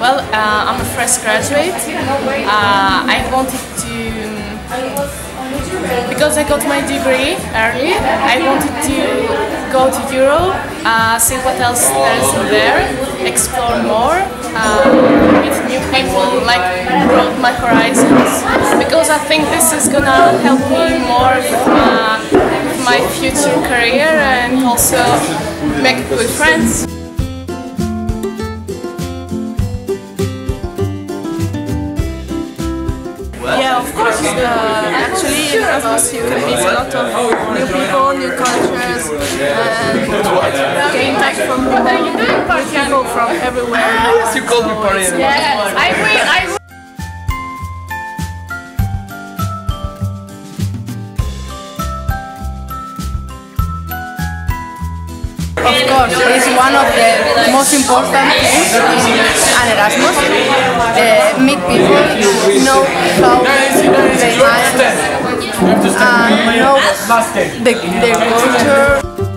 Well, uh, I'm a fresh graduate. Uh, I wanted to, because I got my degree early, I wanted to go to Europe, uh, see what else there is in there, explore more, uh, meet new people, like broaden my horizons. Because I think this is gonna help me more with my future career and also make good friends. Uh, actually, in Erasmus you can meet a lot of new people, new cultures, and get in touch from people from everywhere. Yes, you called me party. Yes, I will, I will. Of course, it's one of the most important things in an Erasmus. Uh, meet people, know how and uh, know the, their culture.